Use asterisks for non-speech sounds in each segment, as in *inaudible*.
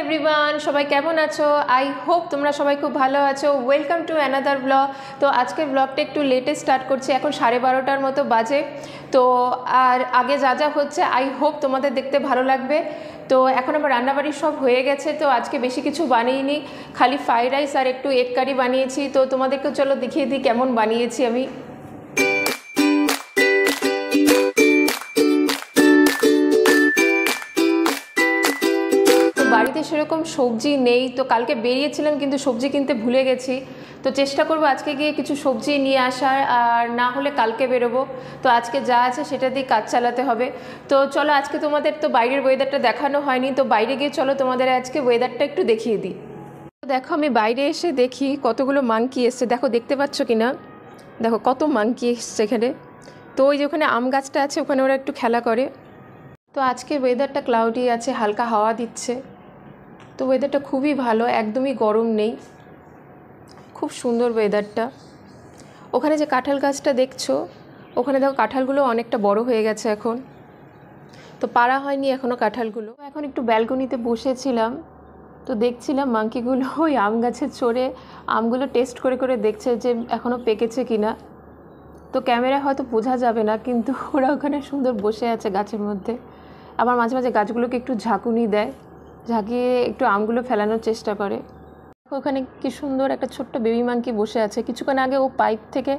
Everyone সবাই কেমন আছো? আই হোপ তোমরা সবাই খুব ভালো আছো। ওয়েলকাম টু অ্যানাদার ব্লগ তো আজকের ব্লগটা একটু লেটে স্টার্ট করছি, এখন সাড়ে বারোটার মতো বাজে। তো আর আগে যা যা হচ্ছে আই হোপ তোমাদের দেখতে ভালো লাগবে। তো এখন আমার রান্নাবাড়ি সব হয়ে গেছে, তো আজকে বেশি কিছু বানিয়েনি খালি ফ্রাইড রাইস আর একটু এগ কারি বানিয়েছি। তো তোমাদেরকে চলো দেখিয়ে দিই কেমন বানিয়েছি আমি। বাড়িতে সেরকম সবজি নেই। তো কালকে বেরিয়েছিলাম কিন্তু সবজি কিনতে ভুলে গেছি। তো চেষ্টা করব আজকে গিয়ে কিছু সবজি নিয়ে আসার, আর না হলে কালকে বেরোবো। তো আজকে যা আছে সেটা দিয়ে কাজ চালাতে হবে। তো চলো আজকে তোমাদের তো বাইরের ওয়েদারটা দেখানো হয়নি। তো বাইরে গিয়ে চলো তোমাদের আজকে ওয়েদারটা একটু দেখিয়ে দিই। তো দেখো আমি বাইরে এসে দেখি কতগুলো মাংকি এসছে। দেখো দেখতে পাচ্ছ কি না দেখো কত মাংকি এসছে এখানে। তো ওই যে ওখানে আম গাছটা আছে, ওখানে ওরা একটু খেলা করে। তো আজকে ওয়েদারটা ক্লাউডি আছে, হালকা হাওয়া দিচ্ছে। তো ওয়েদারটা খুবই ভালো, একদমই গরম নেই। খুব সুন্দর ওয়েদারটা ওখানে যে কাঁঠাল গাছটা দেখছ, ওখানে দেখো কাঁঠালগুলো অনেকটা বড় হয়ে গেছে এখন। তো পাড়া হয়নি এখনও কাঁঠালগুলো। এখন একটু ব্যালকনিতে বসেছিলাম, তো দেখছিলাম মাংকিগুলো *laughs* ওই আম গাছে চড়ে, আমগুলো টেস্ট করে করে দেখছে যে এখনও পেকেছে কি না তো ক্যামেরা হয়তো বোঝা যাবে না, কিন্তু ওরা ওখানে সুন্দর বসে আছে গাছের মধ্যে। আবার মাঝে মাঝে গাছগুলোকে একটু ঝাঁকুনি দেয়। ঝাঁকিয়ে একটু আমগুলো ফেলানোর চেষ্টা করে। ওখানে কি সুন্দর একটা ছোট্ট বেবি মাংকি বসে আছে। কিছুক্ষণ আগে ও পাইপ থেকে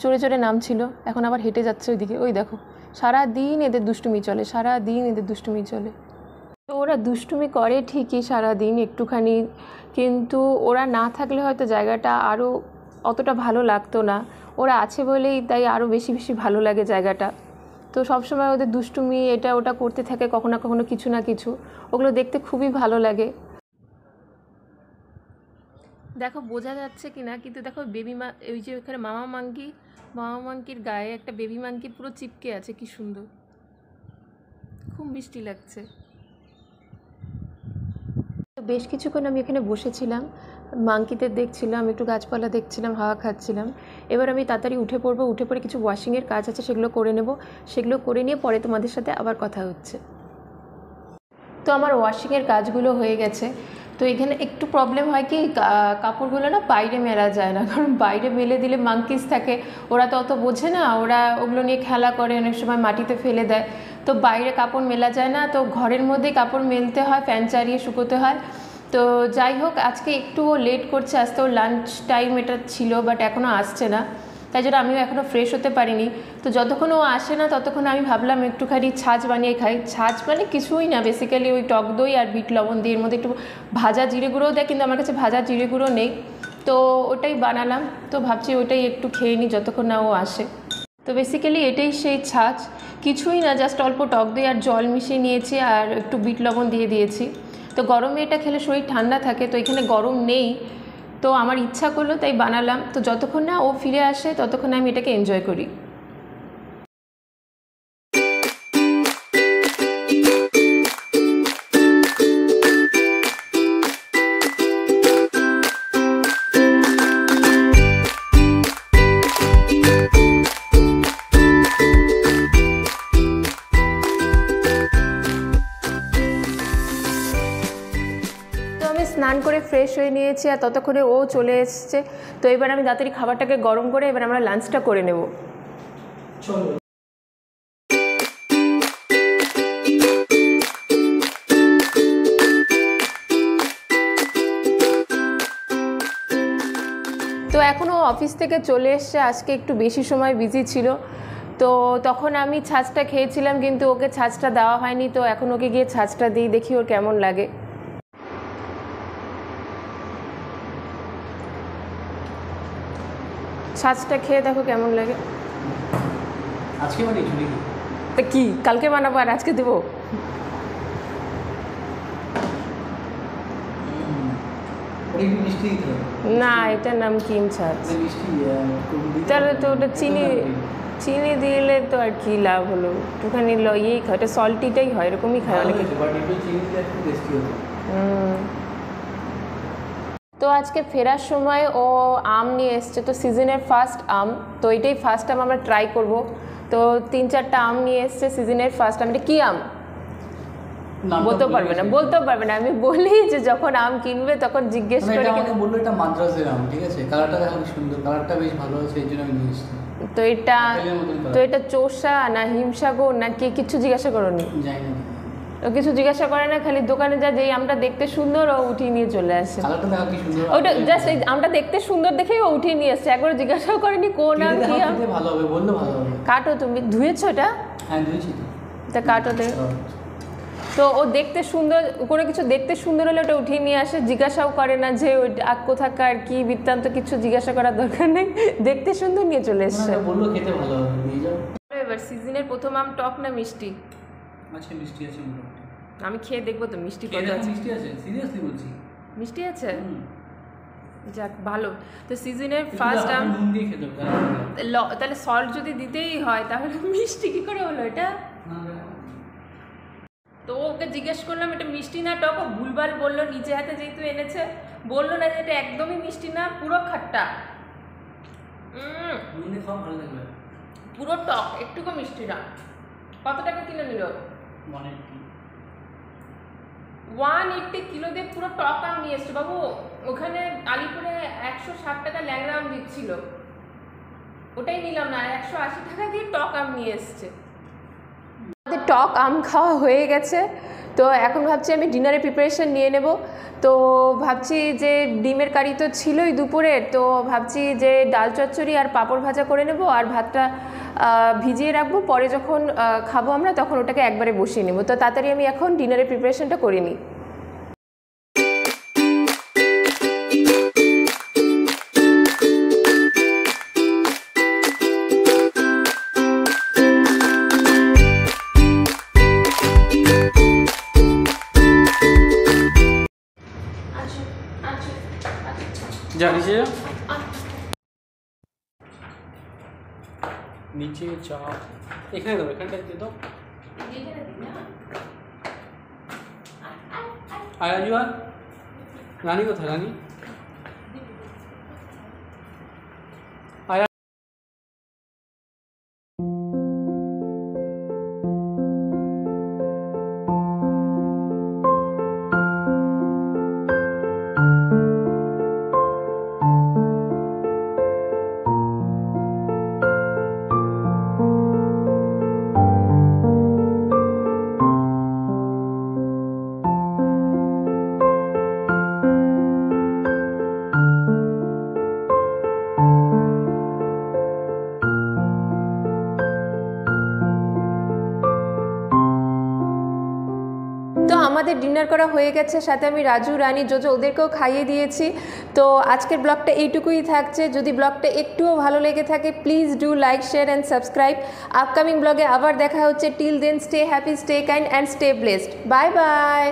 চড়ে চড়ে নামছিল। এখন আবার হেঁটে যাচ্ছে ওইদিকে। ওই দেখো সারা দিন এদের দুষ্টুমি চলে সারা দিন এদের দুষ্টুমি চলে। তো ওরা দুষ্টুমি করে ঠিকই সারা দিন একটুখানি, কিন্তু ওরা না থাকলে হয়তো জায়গাটা আরও অতটা ভালো লাগতো না। ওরা আছে বলেই তাই আরও বেশি বেশি ভালো লাগে জায়গাটা। তো সবসময় ওদের দুষ্টুমি এটা ওটা করতে থাকে কখনো না কখনো কিছু না কিছু। ওগুলো দেখতে খুবই ভালো লাগে। দেখো বোঝা যাচ্ছে কি না কিন্তু দেখো বেবি মা ওই যে ওখানে মামা মাঙ্কি মামা মাঙ্কির গায়ে একটা বেবি মাঙ্কি পুরো চিপকে আছে কি সুন্দর। খুব মিষ্টি লাগছে। তো বেশ কিছুক্ষণ আমি এখানে বসেছিলাম। মাংকিদের দেখছিলাম, একটু গাছপালা দেখছিলাম, হাওয়া খাচ্ছিলাম। এবার আমি তাড়াতাড়ি উঠে পড়ব, উঠে পড়ে কিছু ওয়াশিংয়ের কাজ আছে, সেগুলো করে নেব। সেগুলো করে নিয়ে পরে তোমাদের সাথে আবার কথা হচ্ছে। তো আমার ওয়াশিংয়ের কাজগুলো হয়ে গেছে। তো এখানে একটু প্রবলেম হয় কি কাপড়গুলো না বাইরে মেলা যায় না। কারণ বাইরে মেলে দিলে মাংকিস থাকে, ওরা তো অত বোঝে না। ওরা ওগুলো নিয়ে খেলা করে, অনেক সময় মাটিতে ফেলে দেয়। তো বাইরে কাপড় মেলা যায় না, তো ঘরের মধ্যেই কাপড় মেলতে হয় ফ্যান চালিয়ে শুকোতে হয়। তো যাই হোক, আজকে একটু লেট করছে আসতে ওর লাঞ্চ টাইম এটা ছিল বাট এখনও আসছে না। তাই জন্য আমিও এখনও ফ্রেশ হতে পারিনি। তো যতক্ষণ ও আসে না, ততক্ষণ আমি ভাবলাম একটুখানি ছাঁচ বানিয়ে খাই। ছাঁচ মানে কিছুই না বেসিক্যালি ওই টক দই আর বিট লবণ দিয়ে এর মধ্যে একটু ভাজা জিরে গুঁড়োও দেয়, কিন্তু আমার কাছে ভাজা জিরে গুঁড়ো নেই। তো ওটাই বানালাম। তো ভাবছি ওটাই একটু খেয়ে নিই যতক্ষণ না ও আসে। তো বেসিক্যালি এটাই সেই ছাঁচ। কিছুই না জাস্ট অল্প টক দই আর জল মিশিয়ে নিয়েছি আর একটু বিট লবণ দিয়ে দিয়েছি। তো গরমে এটা খেলে শরীর ঠান্ডা থাকে, তো এখানে গরম নেই। তো আমার ইচ্ছা করল তাই বানালাম। তো যতক্ষণ না ও ফিরে আসে, ততক্ষণ আমি এটাকে এনজয় করি। হয়ে নিয়েছি আর ততক্ষণে ও চলে এসছে। তো এবার আমি তাড়াতাড়ি খাবারটাকে গরম করে এবার আমরা লাঞ্চটা করে নেব। তো এখনও অফিস থেকে চলে এসছে। আজকে একটু বেশি সময় বিজি ছিল। তো তখন আমি ছাঁচটা খেয়েছিলাম, কিন্তু ওকে ছাঁচটা দেওয়া হয়নি। তো এখন ওকে গিয়ে ছাঁচটা দিই, দেখি ওর কেমন লাগে। ছাঁচটা খেয়ে দেখো কেমন লাগে। আজকে বানিয়েছো নাকি? তা কি কালকে বানাবো আর আজকে দেবো? না এটার নাম কিম ছাঁচ তাহলে তো ওটা চিনি চিনি দিলে তো আর কি লাভ হলো? একটুখানি ইয়েই খায় ওটা সল্টিটাই হয় এরকমই খায় অনেকে। হুম। তো আজকে ফেরার সময় ও আম নিয়ে এসছে। তো সিজনের ফার্স্ট আম। তো এটাই ফার্স্ট আম আমরা ট্রাই করব। তো তিন চারটা আম নিয়ে এসছে সিজনের ফার্স্ট আম। এটা কী আম? বলতেও পারবে না বলতেও পারবে না। আমি বলি যে যখন আম কিনবে তখন জিজ্ঞেস মানে করে এটা আমাকে বলল এটা মাদ্রাসের আম ঠিক আছে? কালারটা দেখো সুন্দর। কালারটা বেশ ভালো আছে এই জন্য আমি নিয়ে এসেছি। তো এটা তো এটা চোষা না হিমসাগর না কি কিছু জিজ্ঞাসা করনি? যাই না। কিছু জিজ্ঞাসা করে না খালি দোকানে যা যেই আমটা দেখতে সুন্দর ও উঠিয়ে নিয়ে চলে আসে। ওটা জাস্ট। আমটা দেখতে সুন্দর দেখেই ও উঠিয়ে নিয়ে আসছে। একবার জিজ্ঞাসাও করেনি কোন আম কি আম। ভালো হবে বললে ভালো হবে। কাটো তুমি ধুয়েছো এটা? হ্যাঁ ধুয়েছি তো। তা কাটোতে। তো ও দেখতে সুন্দর কোনো কিছু দেখতে সুন্দর হলে ওটা উঠিয়ে নিয়ে আসে। জিজ্ঞাসাও করে না যে আর কোথাকার কি বৃত্তান্ত কিছু জিজ্ঞাসা করার দরকার নেই। দেখতে সুন্দর নিয়ে চলে এসছে। বলল খেতে ভালো হবে এবার সিজনের প্রথম আম টক না মিষ্টি? আচ্ছা মিষ্টি আছে মোটামুটি। আমি খেয়ে দেখব তো মিষ্টি কত আছে। মিষ্টি আছে সিরিয়াসলি বলছি। মিষ্টি আছে? যাক ভালো। তো সিজনের ফার্স্ট আম নুন দিয়ে খেতে হবে তাহলে সল্ট যদি দিতেই হয় তাহলে *laughs* মিষ্টি কি করে হলো এটা? তো ওকে জিজ্ঞেস করলাম এটা মিষ্টি না টক? ও ভুলভাল বলল নিচে হাতে যেহেতু এনেছে। বলল না যে এটা একদমই মিষ্টি না পুরো খাট্টা। পুরো টক একটুকু মিষ্টি না। কত টাকা কিলো নিল? ওয়ান এইটটি কিলো দিয়ে পুরো টক আম নিয়ে এসছে। বাবু, ওখানে আলিপুরে একশো ষাট টাকা ল্যাংড়া আম দিচ্ছিল। ওটাই নিলাম না একশো আশি টাকা দিয়ে টক আম নিয়ে এসছে। আমাদের টক আম খাওয়া হয়ে গেছে। তো এখন ভাবছি আমি ডিনারে প্রিপারেশন নিয়ে নেব। তো ভাবছি যে ডিমের কারি তো ছিলই দুপুরের, তো ভাবছি যে ডাল চচ্চড়ি আর পাঁপড় ভাজা করে নেব, আর ভাতটা ভিজিয়ে রাখব পরে যখন খাব আমরা তখন ওটাকে একবারে বসিয়ে নেব। তো তাড়াতাড়ি আমি এখন ডিনারের প্রিপারেশনটা করে নিই। যা নিচে নিচে চা এখানে দাও এখানটায় দিয়ে দাও আর রাজু আর রানী কোথায় রানী আমাদের ডিনার করা হয়ে গেছে, সাথে আমি রাজু, রানী, জোজো, ওদেরকেও খাইয়ে দিয়েছি। তো আজকের ব্লগটা এইটুকুই থাকছে। যদি ব্লগটা একটুও ভালো লেগে থাকে please do like share and subscribe upcoming ব্লগে আবার দেখা হচ্ছে। Till then stay happy stay kind and stay blessed bye bye